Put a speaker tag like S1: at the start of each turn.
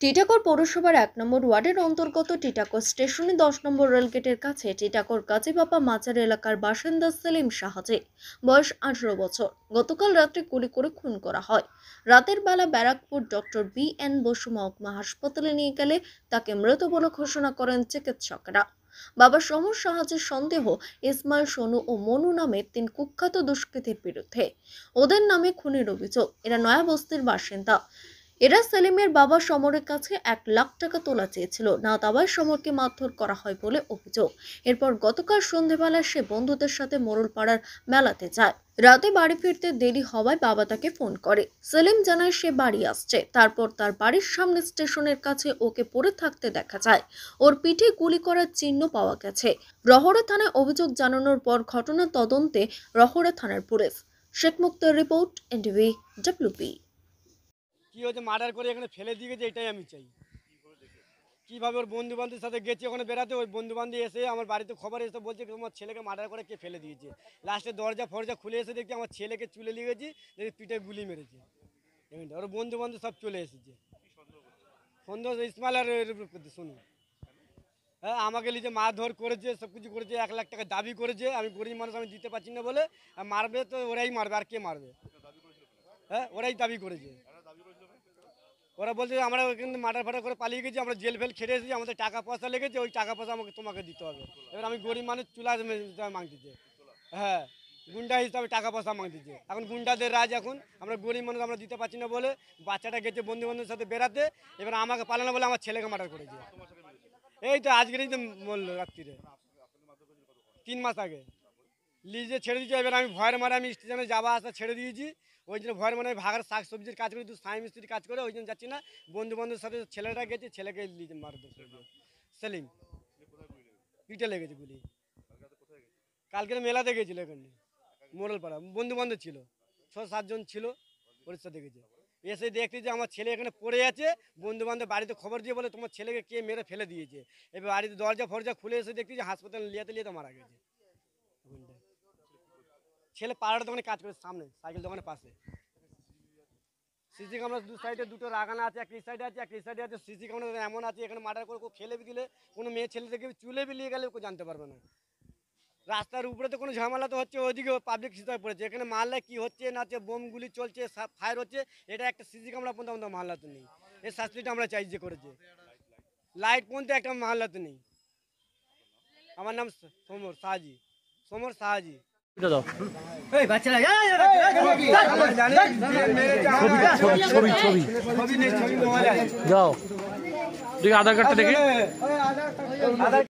S1: টিটাগড় পৌরসভার এক নম্বর ওয়ার্ডের অন্তর্গত টিটাগড় স্টেশনে দশ নম্বর রেলগেটের কাছে টিটাগড় কাজীবাবা মাচার এলাকার বাসিন্দা সেলিম শাহজে বয়স আঠারো বছর। গতকাল রাত্রে গুলি করে খুন করা হয়। রাতের বেলা Barrackpore doctor B N Basu মহকুমা হাসপাতালে নিয়ে গেলে তাকে মৃত বলে ঘোষণা করেন চিকিৎসকরা। বাবা সমর সাহায্যের সন্দেহ ইসমাইল, সোনু ও মনু নামের তিন কুখ্যাত দুষ্কৃতীর বিরুদ্ধে। ওদের নামে খুনের অভিযোগ। এরা নয়া বস্তির বাসিন্দা। এরা সেলিমের বাবা সমরের কাছে এক লাখ টাকা তোলা চেয়েছিল। না দেওয়ায় সমরকে মারধর করা হয় বলে অভিযোগ। এরপর গতকাল সন্ধেবেলা সে বন্ধুদের সাথে মোড়লপাড়ার মেলাতে যায়। রাতে বাড়ি ফিরতে দেরি হওয়ায় বাবা তাকে ফোন করে। সেলিম জানায় সে বাড়ি আসছে। তারপর তার বাড়ির সামনে স্টেশনের কাছে ওকে পড়ে থাকতে দেখা যায়। ওর পিঠে গুলি করার চিহ্ন পাওয়া গেছে। রহড়া থানায় অভিযোগ জানানোর পর ঘটনা তদন্তে রহড়া থানার police. Sheikh Muktar report, NTV, WP.
S2: কি হয়েছে মার্ডার করে এখানে ফেলে দিয়ে গেছে, এটাই আমি চাই। কীভাবে ওর বন্ধু বান্ধবের সাথে গেছে, ওখানে বেড়াতে, ওই বন্ধু বান্ধব এসে আমার বাড়িতে খবর এসে বলছে তোমার ছেলেকে মার্ডার করে কে ফেলে দিয়েছে? লাস্টে দরজা, ফরজা খুলে এসে দেখি আমার ছেলেকে চুলে লিগেছি দেখি পিঠে গুলি মেরেছে। ওর বন্ধু বান্ধব সব চলে এসেছে। সন্দেহ ইসমাইল আর শুনুন। হ্যাঁ আমাকে নিজে মারধর করেছে, সব কিছু করেছে, এক লাখ টাকা দাবি করেছে, আমি গরিব মানুষ, আমি দিতে পারছি না বলে মারবে তো ওরাই মারবে, আর কে মারবে? হ্যাঁ ওরাই দাবি করেছে। ওরা বলছে, আমরা কিন্তু মার্ডার ফাটার করে পালিয়ে গেছি, আমরা জেল ফেল খেটে এসেছি, আমাদের টাকা পয়সা লেগেছে, ওই টাকা পয়সা আমাকে তোমাকে দিতে হবে। এবার আমি গরিব মানুষ, চুলা মাংতিছে হ্যাঁ গুন্ডা হিসাবে টাকা পয়সা মাংতিছে এখন গুন্ডাদের রাজ এখন, আমরা গরিব মানুষ, আমরা দিতে পারছি না বলে বাচ্চাটা গেছে বন্ধু বান্ধবের সাথে বেড়াতে, এবার আমাকে পালানো বলে আমার ছেলেকে মার্ডার করেছে। এই তো আজকেরই তো বলল রাত্রিরে। তিন মাস আগে। লিজে ছেড়ে দিয়েছে, এবার আমি ভয়ের মারে আমি স্টেশনে যাওয়া আসা ছেড়ে দিয়েছি। ওই জন্য ভয়ের মানে ভাগার শাক সবজির কাজ করি তুই সাই মিস্ত্রির কাজ করে, ওই জন্য যাচ্ছি না। বন্ধু বান্ধবের সাথে ছেলেটা গেছে, ছেলেকে লিজে মার সেলিম। পিঠে লেগেছে গুলি। কালকে মেলাতে গেছিল এখানে। মোড়লপাড়া। বন্ধু বান্ধব ছিল। ছ সাতজন ছিল সাথে গেছে। এসে দেখতে যে আমার ছেলে এখানে পড়ে আছে। বন্ধু বান্ধব বাড়িতে খবর দিয়ে বলে, তোমার ছেলেকে কে মেরে ফেলে দিয়েছে? এবার বাড়িতে দরজা ফরজা খুলে এসে দেখছি যে হাসপাতালে লিয়াতে লিয়াতে মারা গেছে। ছেলে পাড়ার দোকানে কাজ করে, সামনে, সাইকেল দোকানের পাশে। সিসি ক্যামেরা দু সাইডে দুটো লাগানো আছে, এক সাইডে আছে, এক সাইডে আছে, সিসি ক্যামেরা এমন আছে, এখানে মার্ডার করে কেউ ফেলে দিলে কোনো মেয়ে ছেলে থেকে চুলে বিলিয়ে গেলে কেউ জানতে পারবে না। রাস্তার উপরে তো কোনো ঝামেলা তো হচ্ছে, ওইদিকে পাবলিক হিসাবে পড়েছে। এখানে মারলে কি হচ্ছে, না হচ্ছে বোমগুলি চলছে ফায়ার হচ্ছে, এটা একটা সিসি ক্যামেরা পর্যন্ত আমাদের মাহলাতে নেই। এই শাস্তিটা আমরা চাই যে করেছে। লাইট পর্যন্ত একটা মাহলাতে নেই। আমার নাম সোমর সাহাজি সোমর সাহাজি।
S3: এটা দাও
S2: ছবি
S3: ছবি ছবি
S2: ছবি
S3: যাও দেখি আধার কার্ডটা দেখি